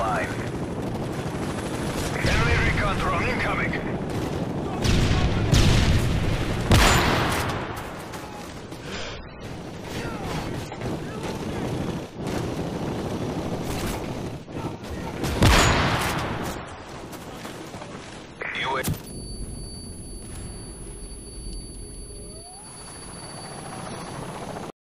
line. Enemy recon drone incoming. UA